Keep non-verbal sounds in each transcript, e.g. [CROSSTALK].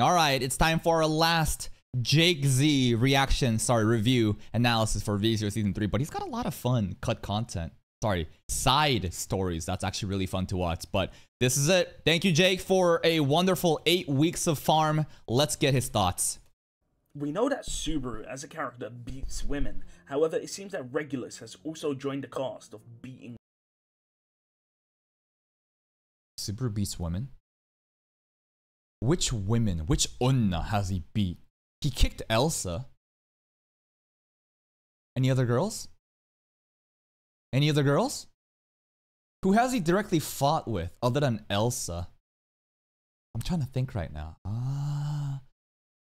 All right, it's time for our last Jake Z reaction, sorry, review analysis for ReZero Season 3. But he's got a lot of fun cut content. Sorry, side stories. That's actually really fun to watch. But this is it. Thank you, Jake, for a wonderful eight weeks of farm. Let's get his thoughts. We know that Subaru as a character beats women. However, it seems that Regulus has also joined the cast of beating Subaru beats women? Which women, which Unna has he beat? He kicked Elsa. Any other girls? Any other girls? Who has he directly fought with other than Elsa? I'm trying to think right now. Uh,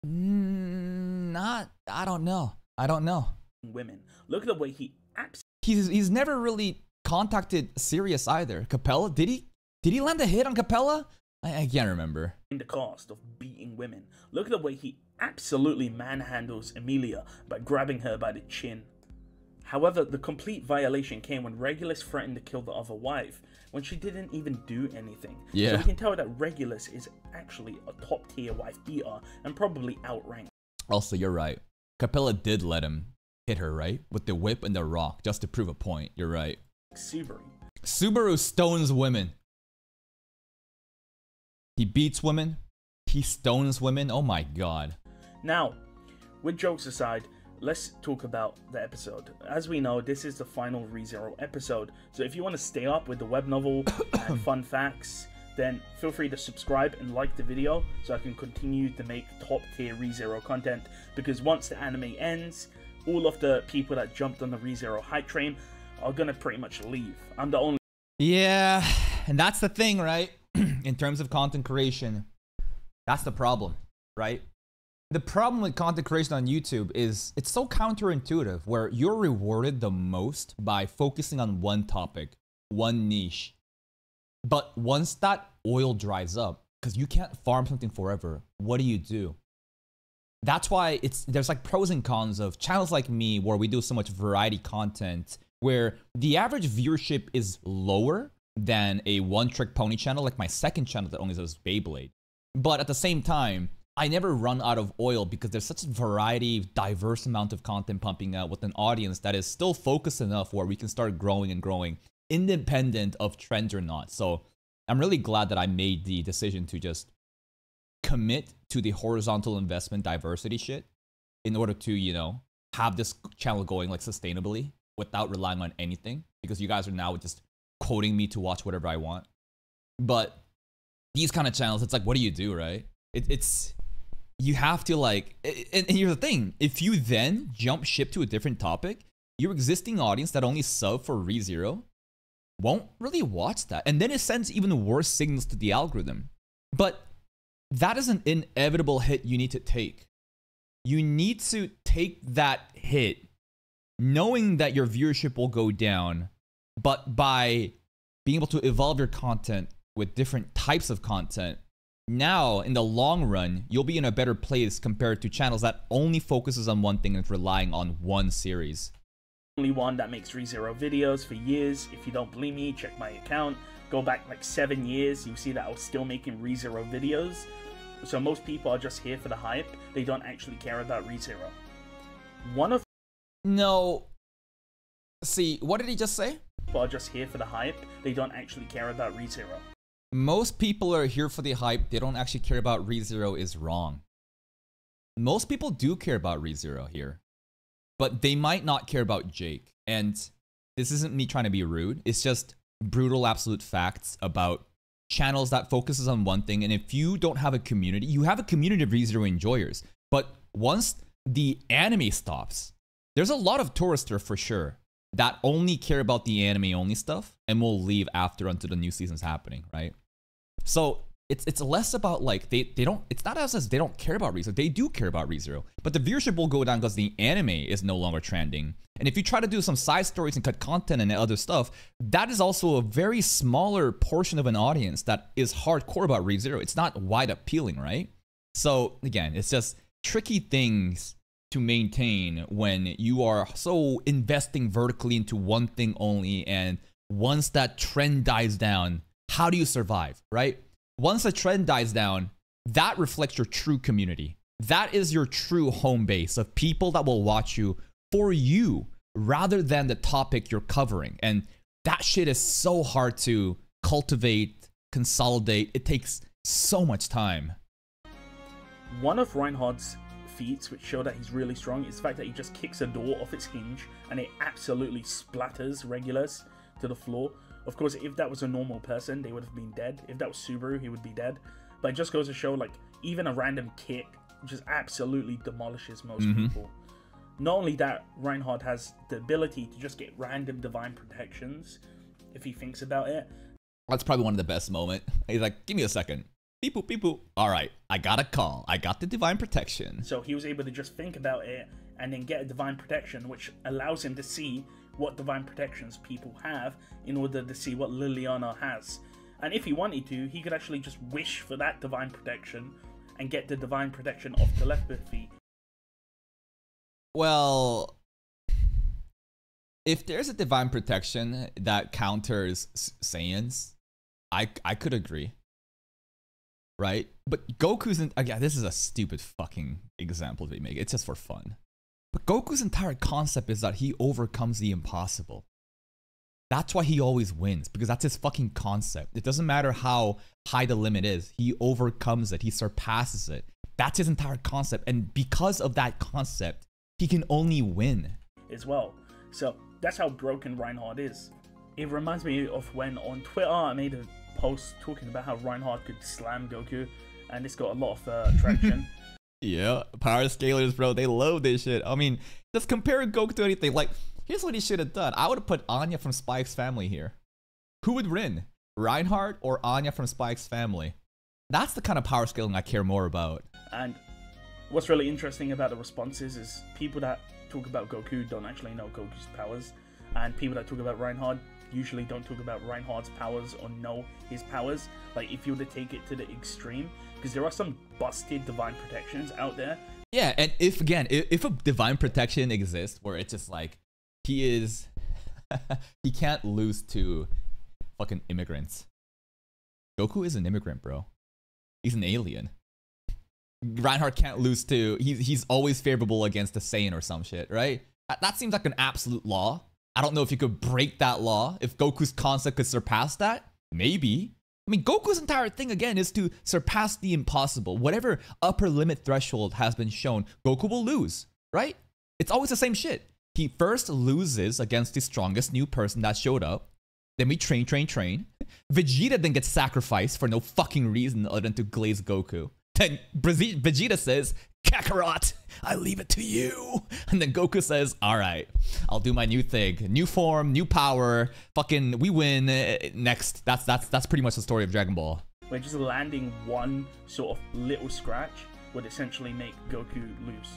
not, I don't know. I don't know. women. Look at the way he acts. He's, he's never really contacted Sirius either. Capella, did he? Did he land a hit on Capella? I, I can't remember. in the cost of beating women. Look at the way he absolutely manhandles Emilia by grabbing her by the chin. However, the complete violation came when Regulus threatened to kill the other wife when she didn't even do anything. Yeah. So we can tell that Regulus is actually a top tier wife beater and probably outranked Also, you're right. Capella did let him hit her, right? With the whip and the rock, just to prove a point. You're right. Subaru. Subaru stones women. He beats women. He stones women. Oh my god. Now, with jokes aside, let's talk about the episode. As we know, this is the final ReZero episode, so if you want to stay up with the web novel [COUGHS] and fun facts, then feel free to subscribe and like the video so I can continue to make top tier ReZero content. Because once the anime ends, all of the people that jumped on the ReZero hype train are gonna pretty much leave. I'm the only Yeah, and that's the thing, right? [CLEARS THROAT] In terms of content creation, that's the problem, right? The problem with content creation on YouTube is it's so counterintuitive where you're rewarded the most by focusing on one topic, one niche. But once that oil dries up, because you can't farm something forever, what do you do? That's why it's there's like pros and cons of channels like me where we do so much variety content where the average viewership is lower than a one trick pony channel like my second channel that only does Beyblade. But at the same time, I never run out of oil because there's such a variety, diverse amount of content pumping out with an audience that is still focused enough where we can start growing and growing independent of trends or not. So I'm really glad that I made the decision to just commit to the horizontal investment diversity shit in order to, you know, have this channel going like sustainably without relying on anything because you guys are now just quoting me to watch whatever I want. But these kind of channels, it's like, what do you do, right? It, it's you have to like, and, and here's the thing: if you then jump ship to a different topic, your existing audience that only sub for ReZero won't really watch that, and then it sends even worse signals to the algorithm. But that is an inevitable hit you need to take. You need to take that hit knowing that your viewership will go down, but by being able to evolve your content with different types of content, now in the long run, you'll be in a better place compared to channels that only focuses on one thing and relying on one series. only one that makes ReZero videos for years. If you don't believe me, check my account. Go back like seven years, you see that I was still making ReZero videos. So most people are just here for the hype. They don't actually care about ReZero. One of No. See, what did he just say? People are just here for the hype. They don't actually care about ReZero. most people are here for the hype. They don't actually care about ReZero is wrong. Most people do care about ReZero here, but they might not care about Jake. And this isn't me trying to be rude. It's just brutal absolute facts about channels that focuses on one thing. And if you don't have a community, you have a community of ReZero enjoyers. But once the anime stops, there's a lot of tourister for sure that only care about the anime only stuff and will leave after until the new season's happening, right? So it's it's less about like they, they don't it's not as as they don't care about ReZero. They do care about ReZero. But the viewership will go down because the anime is no longer trending. And if you try to do some side stories and cut content and other stuff, that is also a very smaller portion of an audience that is hardcore about ReZero. It's not wide appealing, right? So again, it's just tricky things to maintain when you are so investing vertically into one thing only and once that trend dies down how do you survive right once the trend dies down that reflects your true community. That is your true home base of people that will watch you for you rather than the topic you're covering. And that shit is so hard to cultivate, consolidate. It takes so much time. One of Reinhard's feats, which show that he's really strong, is the fact that he just kicks a door off its hinge and it absolutely splatters Regulus to the floor. Of course, if that was a normal person, they would have been dead. If that was Subaru, he would be dead. But it just goes to show, like, even a random kick just absolutely demolishes most Mhm. people. Not only that, Reinhard has the ability to just get random divine protections if he thinks about it. That's probably one of the best moment. He's like, give me a second. Beep boop, beep boop. All right, I got a call. I got the divine protection. So he was able to just think about it and then get a divine protection, which allows him to see what divine protections people have in order to see what Liliana has. And if he wanted to, he could actually just wish for that divine protection and get the divine protection of telepathy. Well, if there's a divine protection that counters Saiyans, I I could agree. Right? But Goku's in, again, this is a stupid fucking example to make. It's just for fun. But Goku's entire concept is that he overcomes the impossible. That's why he always wins because that's his fucking concept. It doesn't matter how high the limit is. He overcomes it. He surpasses it. That's his entire concept and because of that concept, he can only win. as well. So that's how broken Reinhard is. It reminds me of when on Twitter I made a post talking about how Reinhard could slam Goku, and this got a lot of uh, traction. [LAUGHS] Yeah, power scalers, bro. They love this shit. I mean, just compare Goku to anything. Like, here's what he should have done. I would have put Anya from Spy x Family here. Who would win? Reinhard or Anya from Spy x Family? That's the kind of power scaling I care more about. and what's really interesting about the responses is people that talk about Goku don't actually know Goku's powers, and people that talk about Reinhard usually don't talk about Reinhard's powers or know his powers. Like if you were to take it to the extreme, because there are some busted divine protections out there Yeah, and if again, if, if a divine protection exists where it's just like he is, [LAUGHS] he can't lose to fucking immigrants. Goku is an immigrant, bro. He's an alien. Reinhardt can't lose to. He's he's always favorable against a Saiyan or some shit, right? That, that seems like an absolute law. I don't know if you could break that law. If Goku's concept could surpass that, maybe. I mean, Goku's entire thing again is to surpass the impossible. Whatever upper limit threshold has been shown, Goku will lose, right? It's always the same shit. He first loses against the strongest new person that showed up. Then we train, train, train. Vegeta then gets sacrificed for no fucking reason other than to glaze Goku. Then Vegeta says, Kakarot, I leave it to you. And then Goku says, All right, I'll do my new thing. New form, new power. Fucking, we win. Uh, Next. That's that's that's pretty much the story of Dragon Ball. where just landing one sort of little scratch would essentially make Goku lose.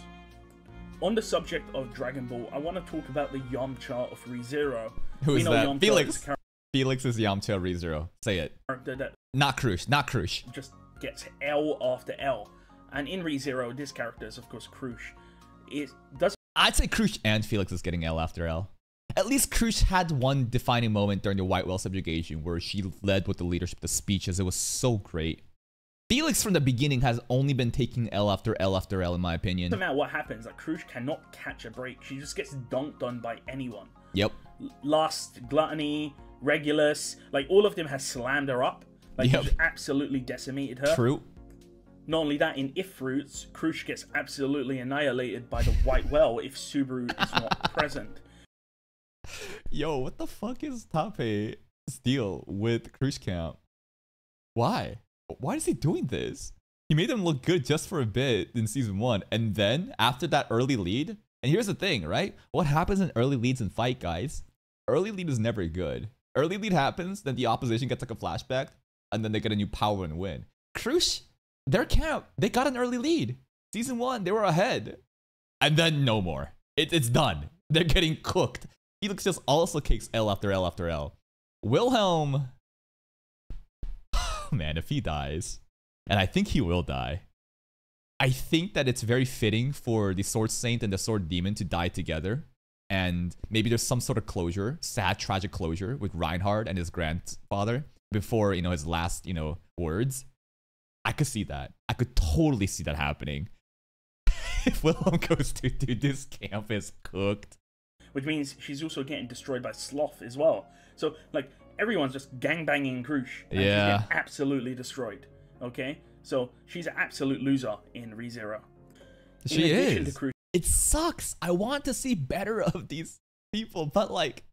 On the subject of Dragon Ball, I want to talk about the Yamcha of ReZero. Who is that? Yamcha Felix. is Felix is Yamcha ReZero. Say it. Not Crusch. Not Crusch. just gets L after L. And in ReZero, this character is, of course, Crusch. It does I'd say Crusch and Felix is getting L after L. At least Crusch had one defining moment during the White Whale subjugation where she led with the leadership, the speeches. It was so great. Felix from the beginning has only been taking L after L after L, in my opinion. doesn't matter what happens. Like Crusch cannot catch a break. She just gets dunked on by anyone. Yep. L- Lust, Gluttony, Regulus, like all of them has slammed her up. Like Yep. absolutely decimated her. True. Not only that, in If Fruits, Crusch gets absolutely annihilated by the White Whale if Subaru is not [LAUGHS] present. Yo, what the fuck is Tappei's deal with Crusch Camp? Why? Why is he doing this? He made him look good just for a bit in season one, and then after that early lead, and here's the thing, right? What happens in early leads in fight, guys? Early lead is never good. Early lead happens, then the opposition gets like a flashback, and then they get a new power and win. Crusch, their camp, they got an early lead. Season one, they were ahead. And then no more. It, it's done. They're getting cooked. Felix just also kicks L after L after L. Wilhelm, [SIGHS] man, if he dies, and I think he will die, I think that it's very fitting for the Sword Saint and the Sword Demon to die together. And maybe there's some sort of closure, sad, tragic closure with Reinhard and his grandfather before, you know, his last, you know, words. I could see that. I could totally see that happening. [LAUGHS] if Wilhelm goes to dude, this camp is cooked. Which means she's also getting destroyed by Sloth as well. So like everyone's just gangbanging Crusch. And Yeah. Absolutely destroyed. Okay? So she's an absolute loser in ReZero. She addition is. Crusch, It sucks. I want to see better of these people, but like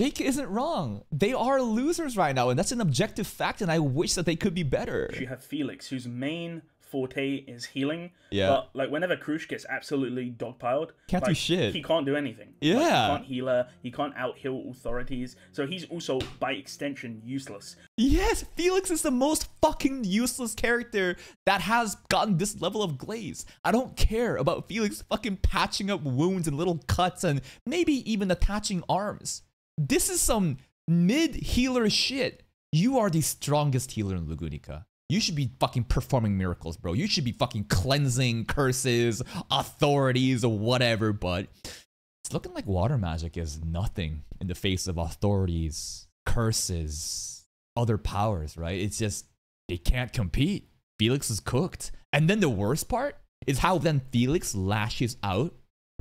Jake isn't wrong. They are losers right now, and that's an objective fact, and I wish that they could be better. you have Felix, whose main forte is healing. Yeah. But like whenever Crusch gets absolutely dogpiled, Can't do shit. He can't do anything. Like, Yeah. he can't heal her. He can't out heal authorities. So he's also by extension useless. Yes, Felix is the most fucking useless character that has gotten this level of glaze. I don't care about Felix fucking patching up wounds and little cuts and maybe even attaching arms. This is some mid healer shit. You are the strongest healer in Lugunica. You should be fucking performing miracles, bro. You should be fucking cleansing curses, authorities, or whatever, but it's looking like water magic is nothing in the face of authorities, curses, other powers, right? It's just they can't compete. Felix is cooked. And then the worst part is how then Felix lashes out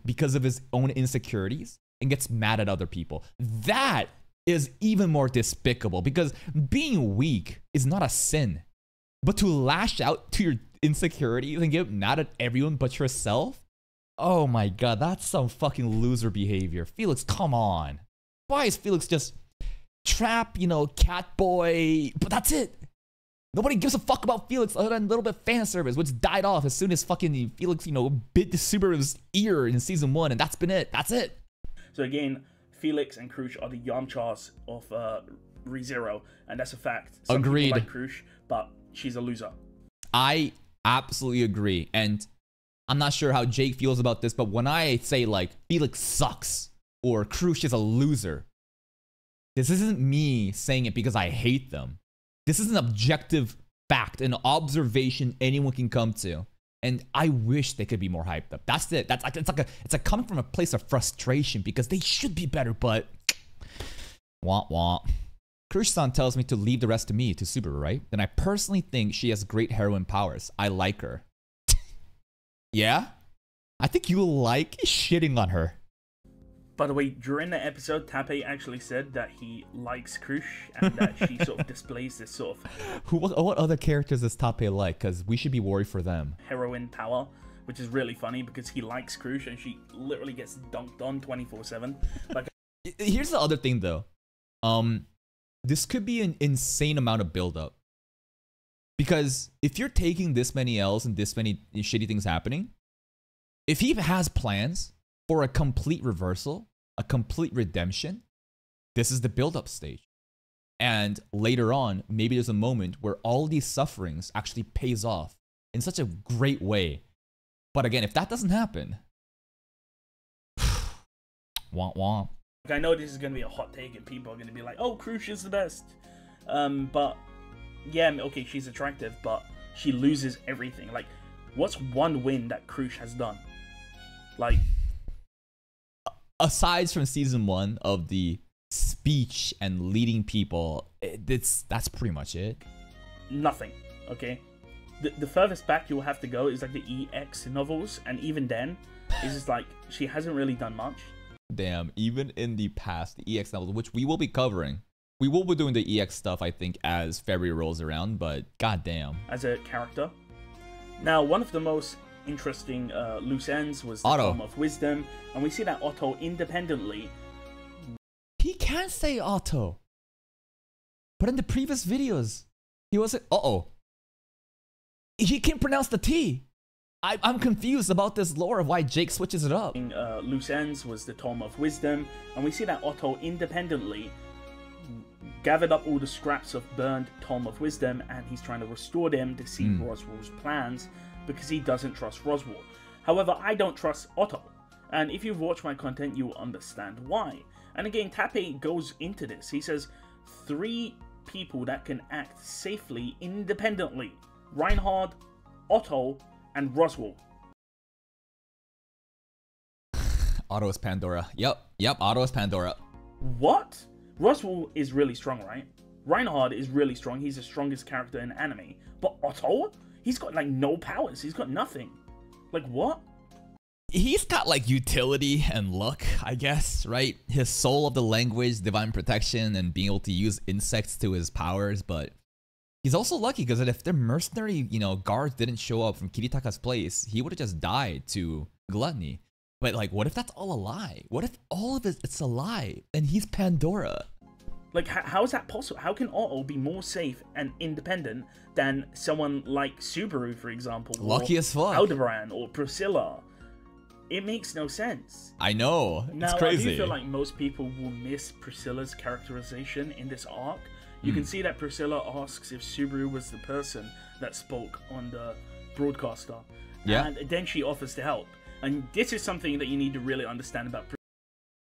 because of his own insecurities and gets mad at other people. That is even more despicable because being weak is not a sin. But to lash out to your insecurities and get mad at everyone but yourself? Oh my god, that's some fucking loser behavior. Felix, come on. Why is Felix just trap, you know, cat boy? But that's it. Nobody gives a fuck about Felix other than a little bit of fan service, which died off as soon as fucking Felix, you know, bit the Subaru's ear in season one, and that's been it. That's it. So again, Felix and Crusch are the Yamchas of uh, ReZero, and that's a fact. Some Agreed. like Crusch, but she's a loser. I absolutely agree. And I'm not sure how Jake feels about this, but when I say like Felix sucks or Crusch is a loser, this isn't me saying it because I hate them. This is an objective fact, an observation anyone can come to. And I wish they could be more hyped up. That's it. That's it's like a it's like coming from a place of frustration because they should be better, but wah wah. Crusch-san tells me to leave the rest to me, to Subaru, right? Then I personally think she has great heroine powers. I like her. [LAUGHS] yeah? I think you like shitting on her. By the way, during that episode, Tappei actually said that he likes Crusch and that she [LAUGHS] sort of displays this sort of Who? What, what other characters does Tappei like? Because we should be worried for them. heroine power, which is really funny because he likes Crusch and she literally gets dunked on 24 7. Like, [LAUGHS] Here's the other thing, though. Um, this could be an insane amount of buildup. Because if you're taking this many L's and this many shitty things happening, if he has plans for a complete reversal, a complete redemption, this is the build-up stage. And later on, maybe there's a moment where all these sufferings actually pays off in such a great way. But again, if that doesn't happen, [SIGHS] womp womp. I know this is going to be a hot take and people are going to be like, oh, Crusch is the best. Um, but yeah, okay, she's attractive, but she loses everything. Like, what's one win that Crusch has done? Like, aside from season one of the speech and leading people, it's that's pretty much it. nothing, okay? The, the furthest back you'll have to go is like the EX novels, and even then, it's just like she hasn't really done much. Damn, even in the past, the EX novels, which we will be covering, we will be doing the EX stuff, I think, as February rolls around. But goddamn, as a character. Now, one of the most interesting uh, loose ends was the Otto. Tome of Wisdom, and we see that Otto independently. he can't say Otto. But in the previous videos, he wasn't. Uh oh. He can pronounce the T. I, I'm confused about this lore of why Jake switches it up. Uh, loose ends was the Tome of Wisdom, and we see that Otto independently gathered up all the scraps of burned Tome of Wisdom, and he's trying to restore them to see Hmm. Roswaal's plans because he doesn't trust Roswaal. However, I don't trust Otto, and if you've watched my content, you will understand why. And again, Tappei goes into this. He says three people that can act safely independently: Reinhard, Otto, and Roswaal. Otto is Pandora. Yep, yep, Otto is Pandora. What? Roswaal is really strong, right? Reinhard is really strong. He's the strongest character in anime. But Otto? He's got like no powers. He's got nothing. Like what? He's got like utility and luck, I guess, right? His soul of the language, divine protection, and being able to use insects to his powers, but he's also lucky because if the mercenary, you know, guards didn't show up from Kiritaka's place, he would have just died to gluttony. But like, what if that's all a lie? What if all of it it's a lie and he's Pandora? Like, how, how is that possible? How can Otto be more safe and independent than someone like Subaru, for example? Lucky or as fuck. Aldebaran or Priscilla. It makes no sense. I know. Now, it's crazy. I do feel like most people will miss Priscilla's characterization in this arc. You Hmm. can see that Priscilla asks if Subaru was the person that spoke on the broadcaster. Yeah. And then she offers to help. And this is something that you need to really understand about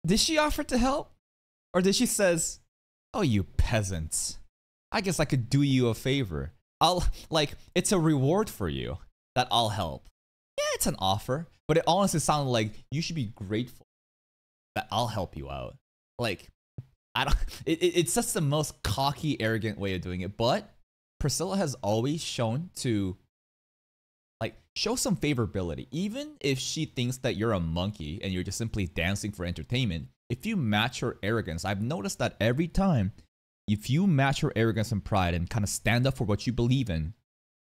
Did she offer to help? Or did she says, "Oh, you peasants. I guess I could do you a favor. I'll like it's a reward for you that I'll help." Yeah, it's an offer, but it honestly sounded like you should be grateful that I'll help you out. Like I don't it, it, it's just the most cocky, arrogant way of doing it, but Priscilla has always shown to like show some favorability even if she thinks that you're a monkey and you're just simply dancing for entertainment if you match her arrogance i've noticed that every time if you match her arrogance and pride and kind of stand up for what you believe in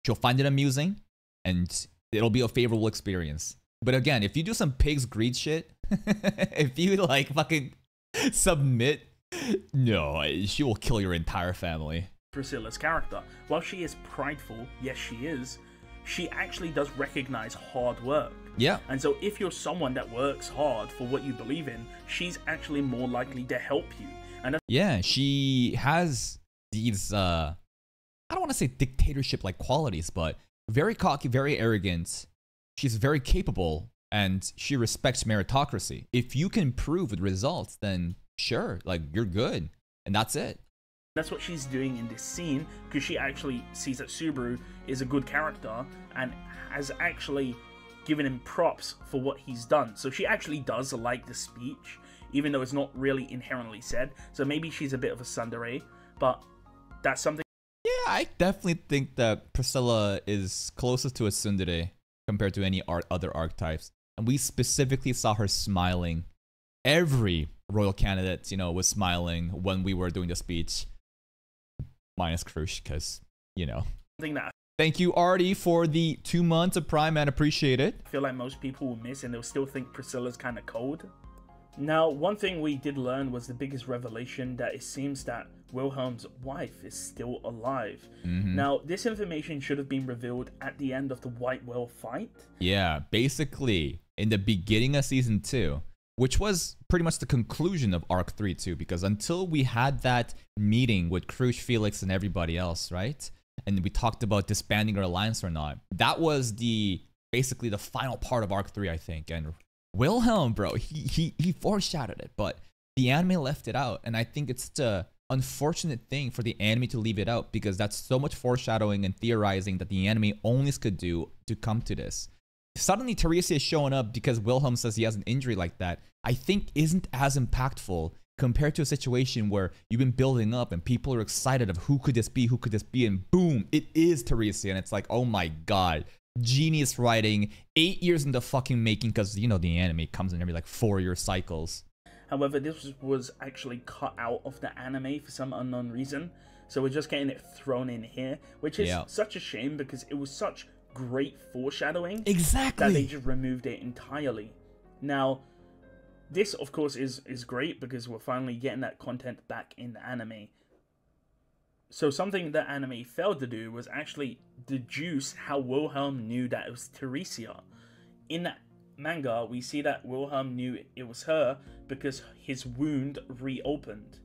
she'll find it amusing and it'll be a favorable experience but again if you do some pig's greed shit [LAUGHS] if you like fucking submit no she will kill your entire family Priscilla's character. While she is prideful, yes, she is, she actually does recognize hard work. yeah And so, if you're someone that works hard for what you believe in, she's actually more likely to help you. And that's Yeah, she has these uh I don't want to say dictatorship like qualities, but very cocky, very arrogant. She's very capable and she respects meritocracy. If you can prove with results, then sure, like you're good. And that's it. That's what she's doing in this scene because she actually sees that Subaru is a good character and has actually given him props for what he's done. So she actually does like the speech, even though it's not really inherently said. So maybe she's a bit of a tsundere, but that's something Yeah, I definitely think that Priscilla is closest to a tsundere compared to any art other archetypes. And we specifically saw her smiling. Every royal candidate, you know, was smiling when we were doing the speech. Minus Crusch, because, you know. that Thank you, Artie, for the two months of Prime, man. Appreciate it. I feel like most people will miss and they'll still think Priscilla's kind of cold. Now, one thing we did learn was the biggest revelation that it seems that Wilhelm's wife is still alive. Mm-hmm. Now, this information should have been revealed at the end of the White Whale fight. Yeah, basically, in the beginning of season two, which was pretty much the conclusion of arc three, too, because until we had that meeting with Crusch, Felix, and everybody else, right? And we talked about disbanding our alliance or not. That was the basically the final part of arc three, I think. And Wilhelm, bro, he he he foreshadowed it, but the anime left it out, and I think it's the unfortunate thing for the anime to leave it out because that's so much foreshadowing and theorizing that the anime only could do to come to this. Suddenly, Teresa is showing up because Wilhelm says he has an injury like that. I think isn't as impactful compared to a situation where you've been building up and people are excited of who could this be, who could this be, and boom, it is Teresa, and it's like, oh my god, genius writing, eight years in the fucking making, because you know the anime comes in every like four year cycles. However, this was, was actually cut out of the anime for some unknown reason. So we're just getting it thrown in here, which is Yeah. such a shame because it was such great foreshadowing. Exactly. That they just removed it entirely. Now, this of course is is great because we're finally getting that content back in the anime. So something that anime failed to do was actually deduce how Wilhelm knew that it was Teresia. In that manga, we see that Wilhelm knew it was her because his wound reopened.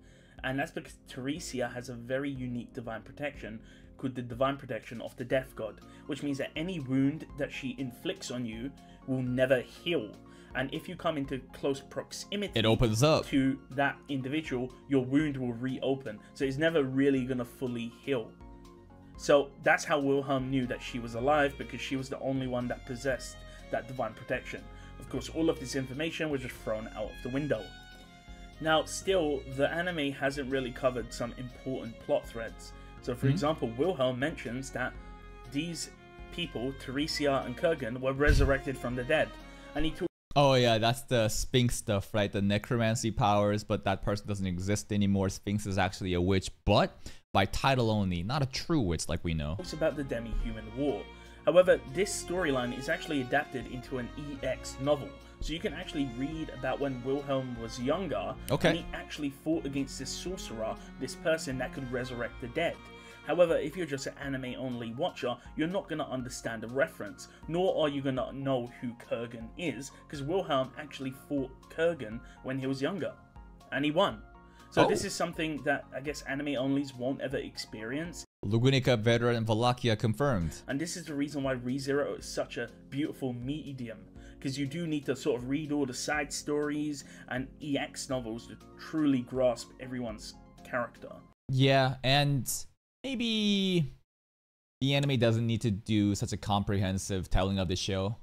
And that's because Teresia has a very unique divine protection called the divine protection of the death god, which means that any wound that she inflicts on you will never heal. And if you come into close proximity It opens up. to that individual, your wound will reopen. So it's never really gonna fully heal. So that's how Wilhelm knew that she was alive because she was the only one that possessed that divine protection. Of course, all of this information was just thrown out of the window. Now, still, the anime hasn't really covered some important plot threads. So, for hmm? example, Wilhelm mentions that these people, Teresia and Kurgan, were resurrected from the dead. And he talked Oh yeah, that's the Sphinx stuff, right? The necromancy powers, but that person doesn't exist anymore. Sphinx is actually a witch, but by title only, not a true witch like we know. talks about the demi-human war. However, this storyline is actually adapted into an EX novel, so you can actually read about when Wilhelm was younger, Okay. and he actually fought against this sorcerer, this person that could resurrect the dead. However, if you're just an anime only watcher, you're not going to understand the reference, nor are you going to know who Kurgan is, because Wilhelm actually fought Kurgan when he was younger, and he won. So Oh. this is something that I guess anime onlys won't ever experience, Lugunica, Vedra, and Valakia confirmed. and this is the reason why ReZero is such a beautiful medium. Because you do need to sort of read all the side stories and EX novels to truly grasp everyone's character. Yeah, and maybe the anime doesn't need to do such a comprehensive telling of the show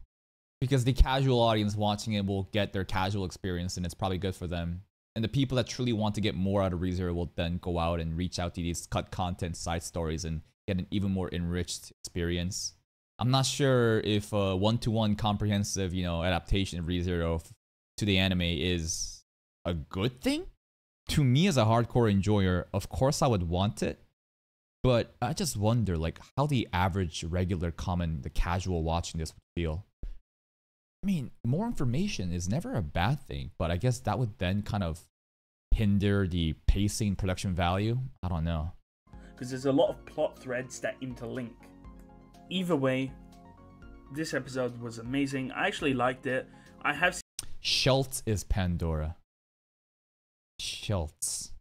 because the casual audience watching it will get their casual experience and it's probably good for them. And the people that truly want to get more out of ReZero will then go out and reach out to these cut content side stories and get an even more enriched experience. I'm not sure if a one-to-one comprehensive, you know, adaptation of ReZero to the anime is a good thing. To me as a hardcore enjoyer, of course I would want it, but I just wonder like how the average regular common the casual watching this would feel. I mean, more information is never a bad thing, but I guess that would then kind of hinder the pacing production value. I don't know. Because there's a lot of plot threads that interlink. Either way, this episode was amazing. I actually liked it. I have Schultz is Pandora. Schultz.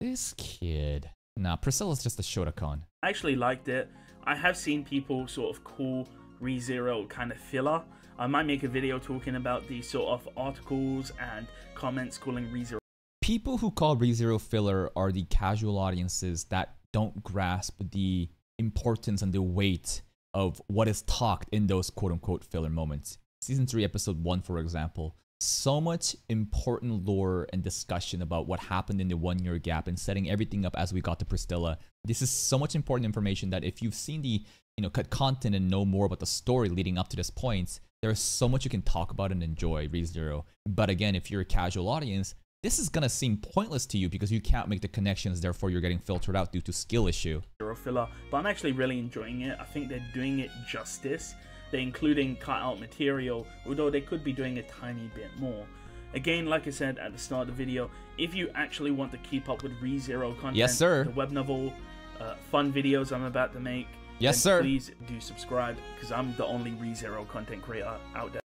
This kid. Nah, Priscilla's just a shotacon. I actually liked it. I have seen people sort of call ReZero kind of filler. I might make a video talking about these sort of articles and comments calling ReZero people who call ReZero filler are the casual audiences that don't grasp the importance and the weight of what is talked in those quote unquote filler moments. Season 3, episode 1, for example, so much important lore and discussion about what happened in the one year gap and setting everything up as we got to Priscilla. This is so much important information that if you've seen the you know cut content and know more about the story leading up to this point, there's so much you can talk about and enjoy ReZero. But again, if you're a casual audience, this is gonna seem pointless to you because you can't make the connections, therefore you're getting filtered out due to skill issue. filler, but I'm actually really enjoying it. I think they're doing it justice. They're including cut out material, although they could be doing a tiny bit more. Again, like I said at the start of the video, if you actually want to keep up with ReZero content, Yes, sir. the web novel, uh, fun videos I'm about to make, Yes, sir. Please do subscribe because I'm the only ReZero content creator out there.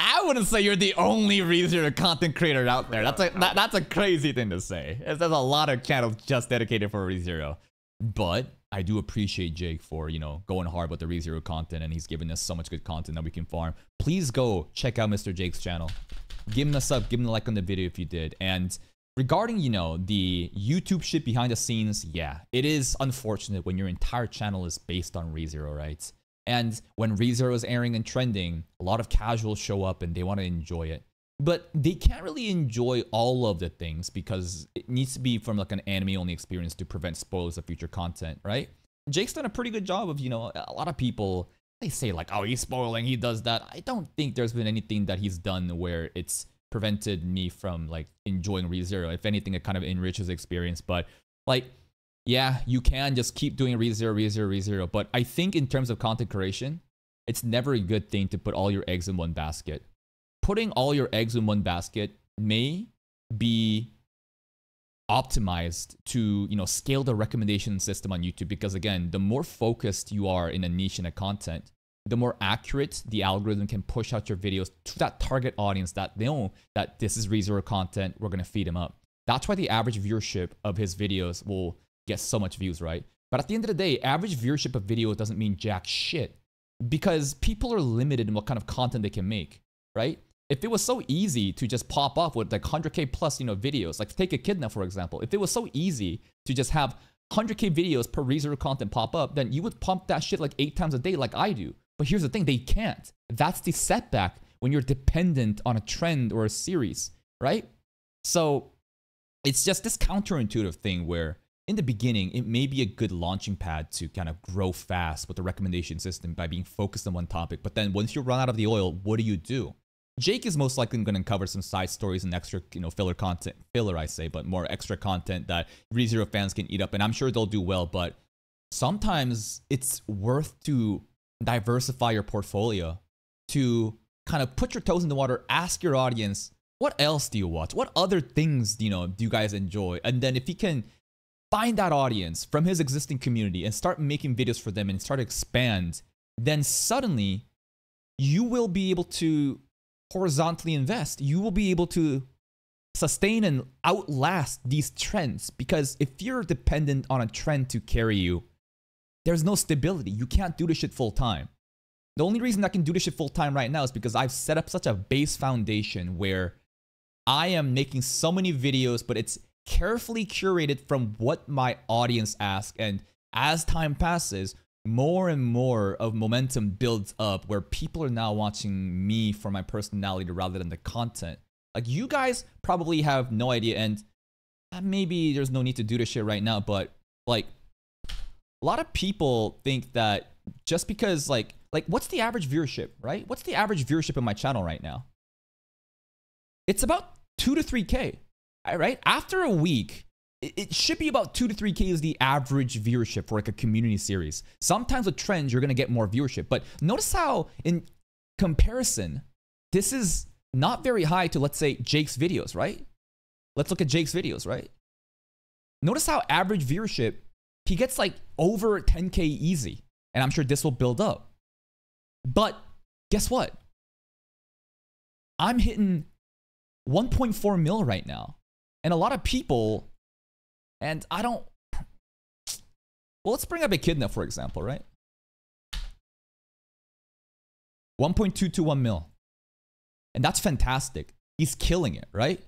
I wouldn't say you're the only ReZero content creator out there. That's a that, that's a crazy thing to say. There's there's a lot of channels just dedicated for ReZero. But I do appreciate Jake for, you know, going hard with the ReZero content and he's giving us so much good content that we can farm. Please go check out Mr. Jake's channel. Give him a sub, give him a like on the video if you did. And regarding, you know, the YouTube shit behind the scenes, yeah, it is unfortunate when your entire channel is based on ReZero, right? And when ReZero is airing and trending, a lot of casuals show up and they want to enjoy it. But they can't really enjoy all of the things because it needs to be from like an anime only experience to prevent spoilers of future content, right? Jake's done a pretty good job of, you know, a lot of people they say like, oh, he's spoiling, he does that. I don't think there's been anything that he's done where it's prevented me from like enjoying ReZero. If anything, it kind of enriches the experience. But like, yeah, you can just keep doing ReZero, ReZero, ReZero. But I think in terms of content creation, it's never a good thing to put all your eggs in one basket. Putting all your eggs in one basket may be optimized to you know scale the recommendation system on YouTube because again the more focused you are in a niche and a content the more accurate the algorithm can push out your videos to that target audience that they know that this is ReZero content we're going to feed them up that's why the average viewership of his videos will get so much views right? But at the end of the day average viewership of video doesn't mean jack shit because people are limited in what kind of content they can make right? If it was so easy to just pop off with like 100k plus you know videos like take Echidna for example if it was so easy to just have 100k videos per ReZero content pop up then you would pump that shit like eight times a day like i do. But here's the thing they can't. That's the setback when you're dependent on a trend or a series right? So it's just this counterintuitive thing where in the beginning, it may be a good launching pad to kind of grow fast with the recommendation system by being focused on one topic. But then once you run out of the oil, what do you do? Jake is most likely going to cover some side stories and extra, you know, filler content, filler I say, but more extra content that ReZero fans can eat up, and I'm sure they'll do well. But sometimes it's worth to diversify your portfolio, to kind of put your toes in the water, ask your audience, what else do you watch? What other things, you know, do you guys enjoy? And then if you can find that audience from his existing community and start making videos for them and start to expand, then suddenly you will be able to horizontally invest. You will be able to sustain and outlast these trends because if you're dependent on a trend to carry you, there's no stability. You can't do this shit full time. The only reason I can do this shit full time right now is because I've set up such a base foundation where I am making so many videos, but it's carefully curated from what my audience ask, And as time passes, more and more of momentum builds up where people are now watching me for my personality rather than the content. Like you guys probably have no idea and uh, maybe there's no need to do this shit right now, but like a lot of people think that just because like like what's the average viewership, right? What's the average viewership in my channel right now? It's about 2 to 3k. All right. After a week, it should be about two to three K is the average viewership for like a community series. Sometimes with trends, you're going to get more viewership. But notice how, in comparison, this is not very high to, let's say, Jake's videos, right? Let's look at Jake's videos, right? Notice how average viewership, he gets like over 10K easy. And I'm sure this will build up. But guess what? I'm hitting 1.4 mil right now. And a lot of people and I don't. Well, let's bring up Echidna, for example, right? 1.221 mil. And that's fantastic. He's killing it, right?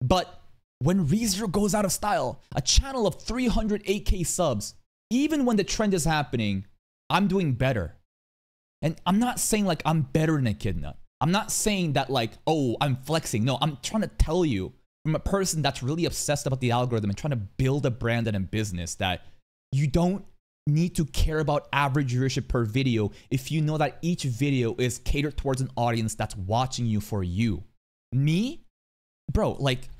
But when ReZero goes out of style, a channel of 308k subs, even when the trend is happening, I'm doing better. And I'm not saying like I'm better than Echidna. I'm not saying that like, oh, I'm flexing. No, I'm trying to tell you from a person that's really obsessed about the algorithm and trying to build a brand and a business that you don't need to care about average viewership per video if you know that each video is catered towards an audience that's watching you for you. Me, bro, like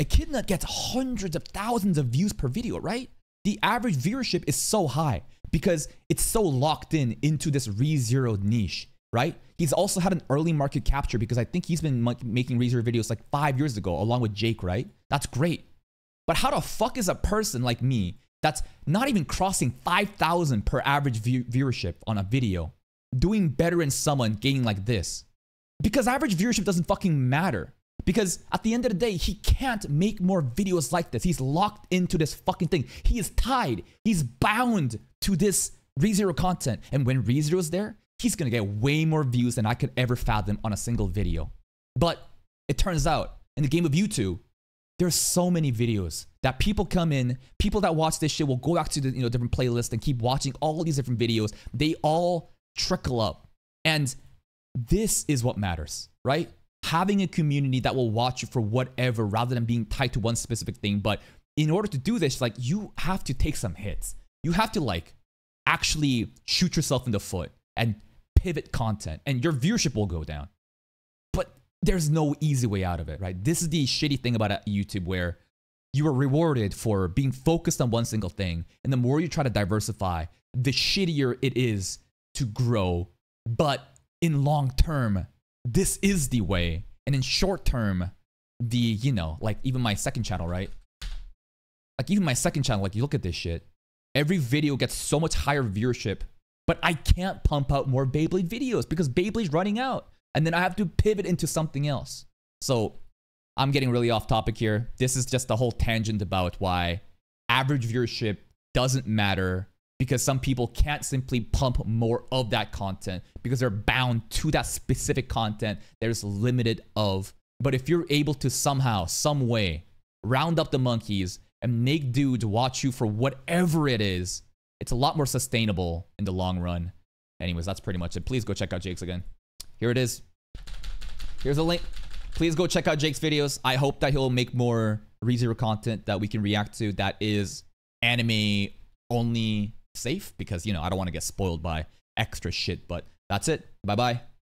Echidna gets hundreds of thousands of views per video, right? The average viewership is so high because it's so locked in into this re-zeroed niche right? He's also had an early market capture because I think he's been making ReZero videos like five years ago, along with Jake, right? That's great. But how the fuck is a person like me that's not even crossing 5,000 per average view viewership on a video doing better than someone gaining like this? Because average viewership doesn't fucking matter. Because at the end of the day, he can't make more videos like this. He's locked into this fucking thing. He is tied. He's bound to this ReZero content. And when ReZero is there, he's gonna get way more views than I could ever fathom on a single video. But it turns out in the game of YouTube, there's so many videos that people come in, people that watch this shit will go back to the you know different playlists and keep watching all these different videos. They all trickle up. And this is what matters, right? Having a community that will watch you for whatever rather than being tied to one specific thing. But in order to do this, like you have to take some hits. You have to like actually shoot yourself in the foot and pivot content and your viewership will go down. But there's no easy way out of it, right? This is the shitty thing about YouTube where you are rewarded for being focused on one single thing. And the more you try to diversify, the shittier it is to grow. But in long term, this is the way. And in short term, the, you know, like even my second channel, right? Like even my second channel, like you look at this shit, every video gets so much higher viewership but I can't pump out more Beyblade videos because Beyblade's running out. And then I have to pivot into something else. So I'm getting really off topic here. This is just a whole tangent about why average viewership doesn't matter because some people can't simply pump more of that content because they're bound to that specific content there's limited of but if you're able to somehow some way round up the monkeys and make dudes watch you for whatever it is it's a lot more sustainable in the long run. Anyways, that's pretty much it. Please go check out Jake's again. Here it is. Here's a link. Please go check out Jake's videos. I hope that he'll make more ReZero content that we can react to that is anime only safe because you know I don't want to get spoiled by extra shit. But that's it. Bye bye.